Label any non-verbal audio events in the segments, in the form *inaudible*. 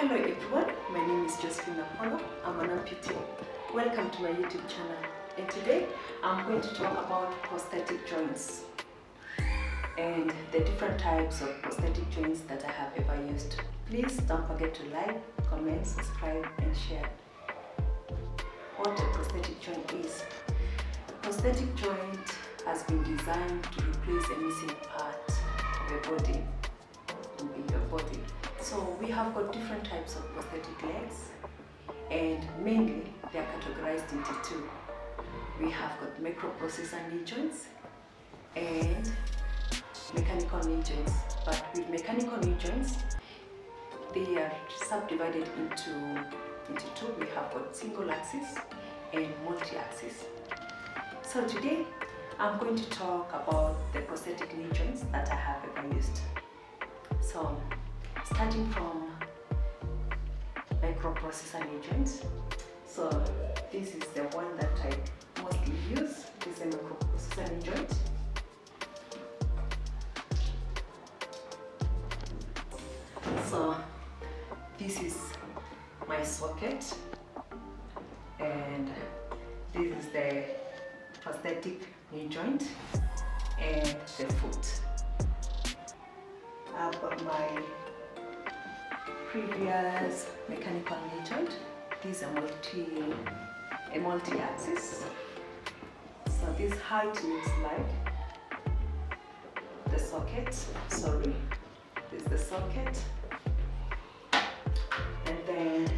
Hello everyone, my name is Josephine Napolo. I'm an amputee. Welcome to my YouTube channel. And today I'm going to talk about prosthetic joints and the different types of prosthetic joints that I have ever used. Please don't forget to like, comment, subscribe and share. What a prosthetic joint is. A prosthetic joint has been designed to replace a missing part of a body in your body. So we have got different types of prosthetic legs and mainly they are categorized into two. We have got microprocessor knee joints and mechanical knee joints. But with mechanical knee joints, they are subdivided into, into two. We have got single axis and multi-axis. So today I'm going to talk about the prosthetic knee joints that I have ever used. So starting from microprocessor joints. So this is the one that I mostly use. This is a microprocessor joint. So this is my socket and this is the prosthetic knee joint and the foot. I've got my previous mechanical knee joint. This is a multi a multi-axis. So this height looks like the socket. Sorry, this is the socket, and then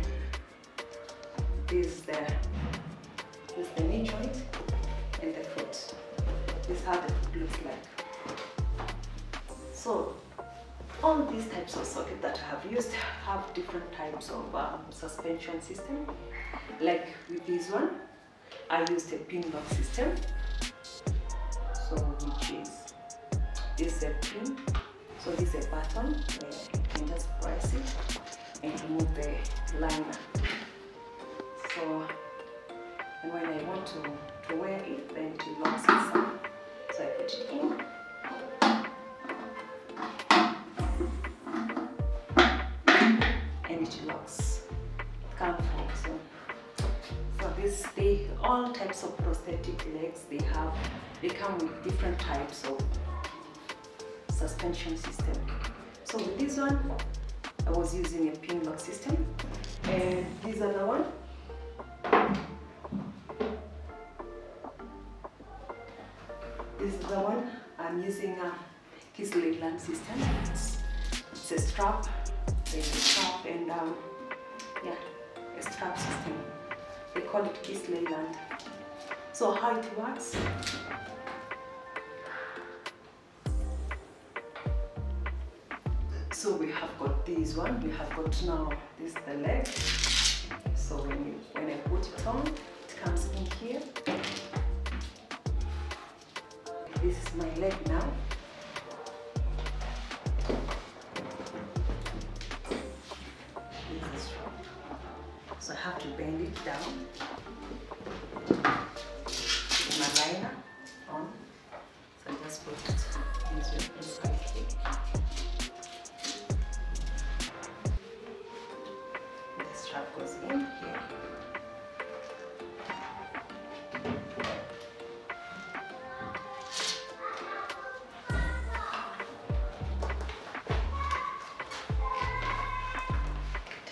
this is the this is the knee joint and the foot. This is how the foot looks like. So all these types of socket that I have used have different types of um, suspension system. Like with this one, I used a pin lock system. So which is this is a pin. So this is a button where you can just press it and remove the liner. So and when I want to, to wear it, then it locks itself. So I put it in types of prosthetic legs they have they come with different types of suspension system. So with this one I was using a pin lock system and this other one this is the one I'm using a KISS lanyard system. It's, it's a strap there's a strap and um, yeah, a strap system. They call it KISS lanyard. So how it works? So we have got this one. We have got now this the leg. So when you when I put it on, it comes in here. This is my leg now.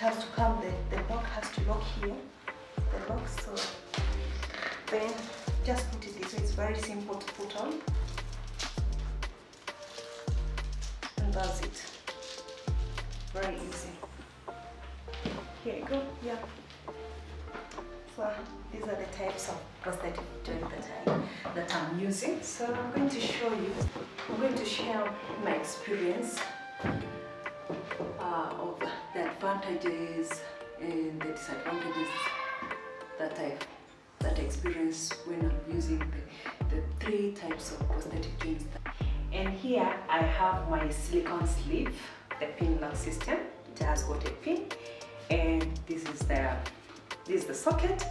Has to come, the, the lock has to lock here, the lock, so then just put it this way, it's very simple to put on. And that's it. Very easy. Here you go, yeah. So these are the types of prosthetic joint that I that I'm using. So I'm going to show you, I'm going to share my experience advantages and the disadvantages that I that I experience when I'm using the, the three types of prosthetic joints. And here I have my silicone sleeve, the pin lock system. It has got a pin, and this is the this is the socket,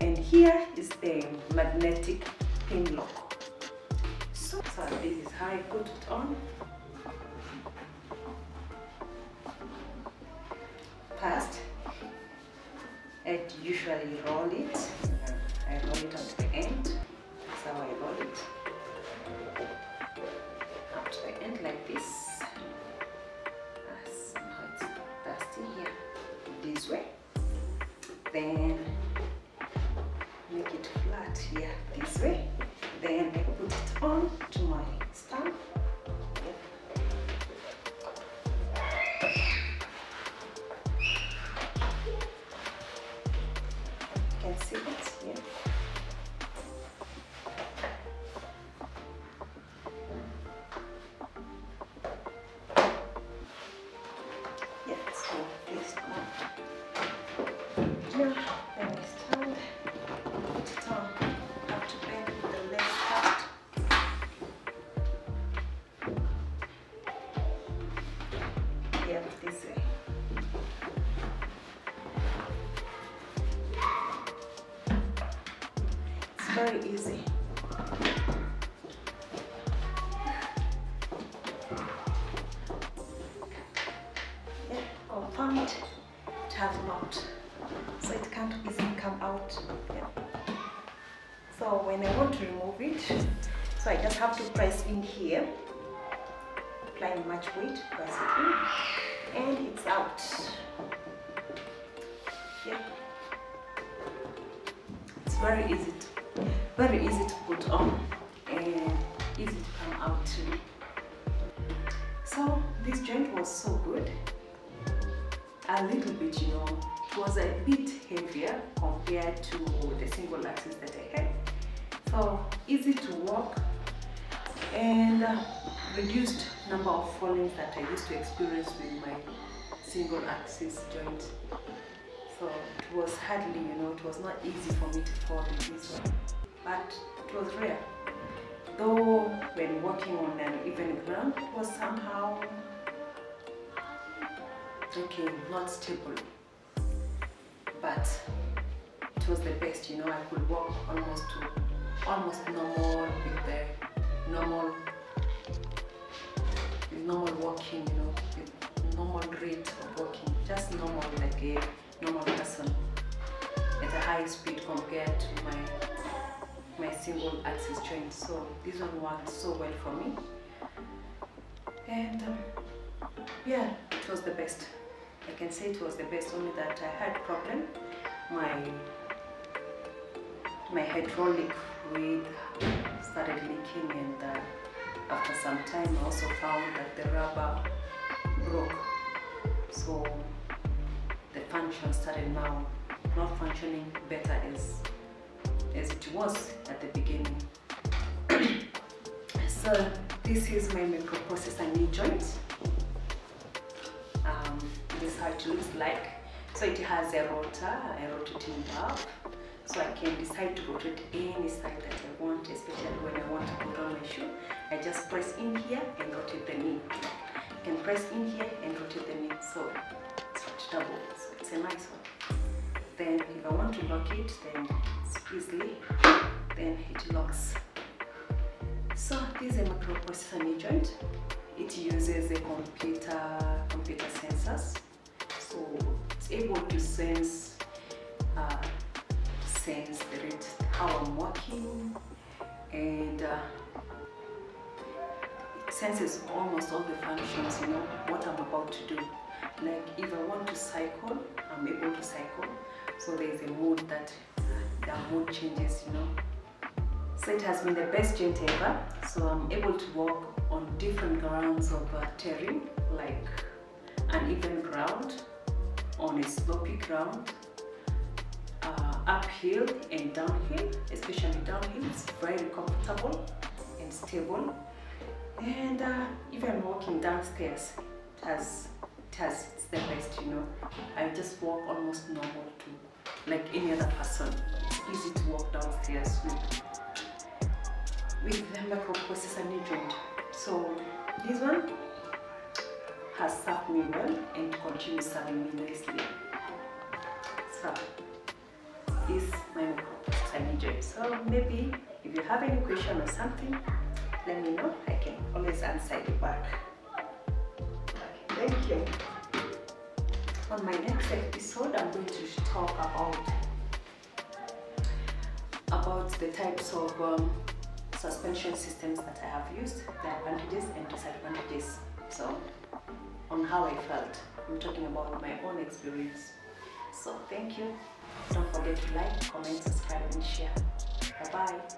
and here is the magnetic pin lock. So, so this is how I put it on. Usually roll it. Very easy. Yeah, compound it has not, so it can't easily come out. Yeah. So when I want to remove it, so I just have to press in here, apply much weight, press it in, and it's out. Yeah. It's very easy to, very easy to put on and easy to come out too. So this joint was so good. A little bit, you know, it was a bit heavier compared to the single axis that I had. So easy to walk and uh, reduced number of fallings that I used to experience with my single axis joint. So it was hardly, you know, it was not easy for me to fall with this one, but it was rare. Though when walking on an even ground, it was somehow okay, not stable. But it was the best, you know, I could walk almost to almost normal with the normal with normal walking, you know, with normal rate of walking, just normal like a normal person at a high speed compared to my my single axis joint. So this one worked so well for me. And um, yeah, it was the best. I can say it was the best, only that I had problem. My my hydraulic fluid started leaking and uh, after some time I also found that the rubber broke. So the function started now not functioning better as as it was at the beginning. *clears throat* so this is my microprocessor knee joint. Um, this is how it looks like. So it has a rotor, a rotating valve. So I can decide to rotate any side that I want, especially when I want to put on my shoe. I just press in here and rotate the knee. I can press in here and rotate the knee. So it's rotatable. So it's a nice one. Then if I want to lock it, then it's easily, then it locks. So this is a microprocessor knee joint. It uses a computer computer sensors, so it's able to sense uh, sense the rate how I'm walking, and uh, senses almost all the functions. You know what I'm about to do. Like if I want to cycle, I'm able to cycle. So there is a mode that the mood changes. You know. So it has been the best joint ever. So I'm able to walk on different grounds of uh, terrain, like uneven ground, on a slopy ground, uh, uphill and downhill, especially downhill. It's very comfortable and stable. And uh, even walking downstairs, it has, it's the best, you know. I just walk almost normal to like any other person. It's easy to walk downstairs with with the microprocessor knee joint. So this one has served me well and continues serving me nicely. So this is my microprocessor knee joint. So maybe if you have any question or something, let me know. I can always answer you back. Thank you. on my next episode, I'm going to talk about about the types of um, suspension systems that I have used, the advantages and disadvantages. So, on how I felt. I'm talking about my own experience. So, thank you. Don't forget to like, comment, subscribe, and share. Bye bye.